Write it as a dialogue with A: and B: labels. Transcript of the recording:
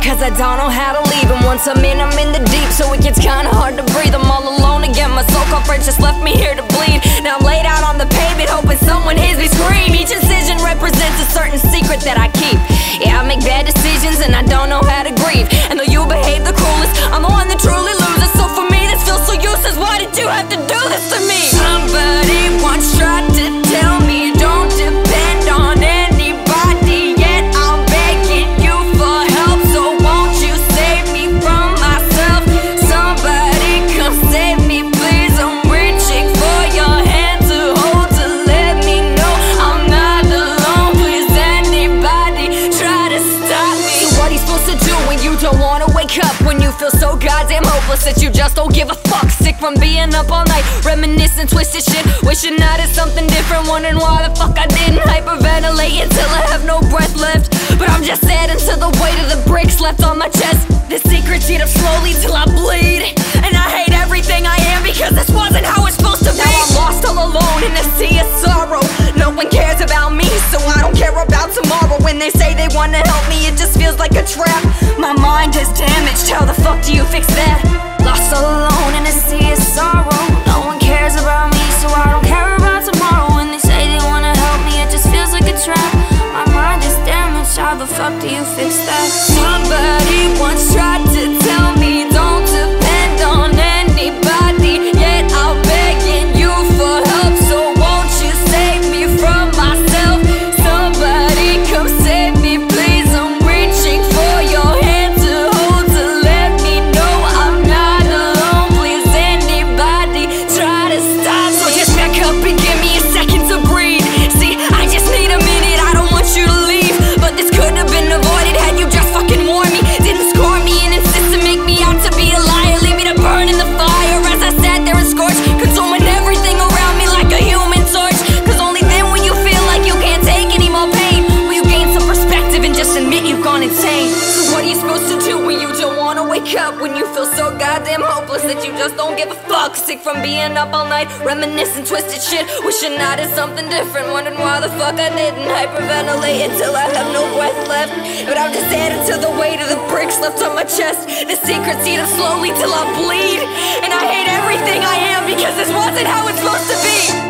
A: cause I don't know how to leave And once I'm in, I'm in the deep So it gets kinda hard to breathe. I'm all alone again, my so-called friends just left me here to bleed. Now I'm laid out on the pavement hoping someone hears me scream. Each incision represents a certain secret that I keep. Yeah, I make bad decisions and I don't know how to grieve. And though you behave the cruelest, I'm the one that truly loses. So for me this feels so useless, why did you have to do this to me? Goddamn that you just don't give a fuck. Sick from being up all night, reminiscing twisted shit. Wishing I did something different, wondering why the fuck I didn't Hyperventilate until I have no breath left. But I'm just adding to the weight of the bricks left on my chest. The secrets eat up slowly till I bleed they wanna help me, it just feels like a trap My mind is damaged, how the fuck do you fix that? Lost alone in a sea of sorrow No one cares about me, so I don't care about tomorrow When they say they wanna help me, it just feels like a trap My mind is damaged, how the fuck do you fix that? You've gone insane So what are you supposed to do when you don't wanna wake up? When you feel so goddamn hopeless that you just don't give a fuck? Sick from being up all night, reminiscing twisted shit. Wishing I did something different, wondering why the fuck I didn't Hyperventilate until I have no breath left. But I'm just adding to the weight of the bricks left on my chest. The secrets eat up slowly till I bleed. And I hate everything I am because this wasn't how it's supposed to be